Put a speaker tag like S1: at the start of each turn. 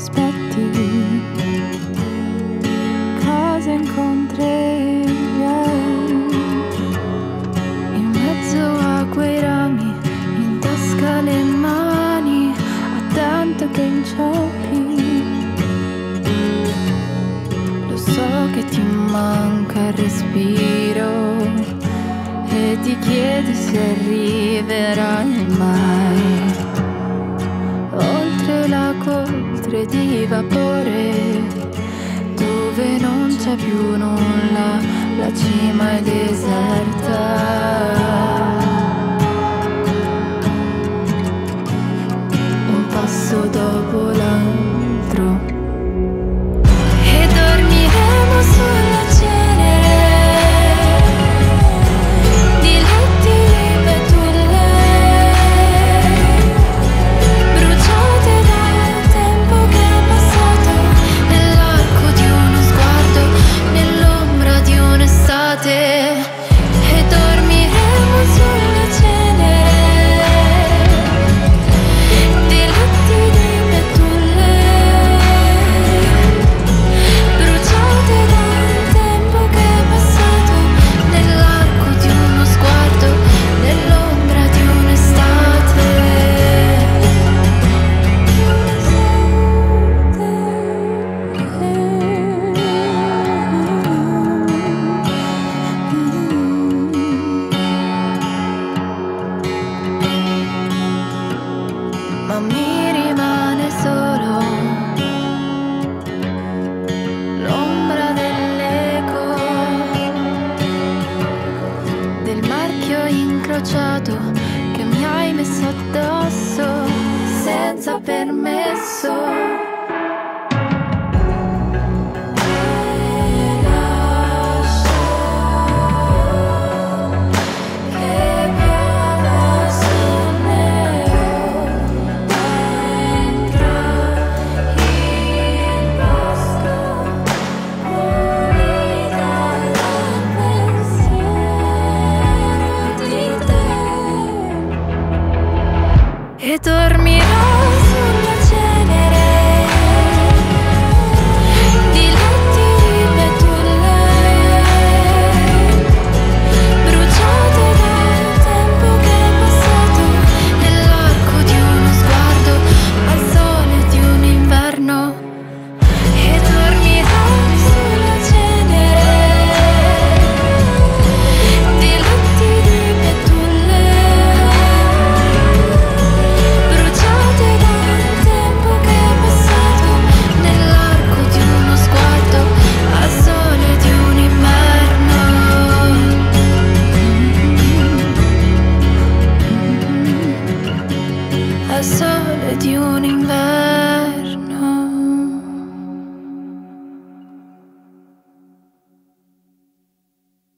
S1: aspetti. Cosa incontrerai in mezzo a quei rami in tasca le mani a tanto che inciampi lo so che ti manca il respiro e ti chiedi se arriverai mai. di vapore dove non c'è più nulla, la cima è deserta. incrociato che mi hai messo addosso. e dormirò.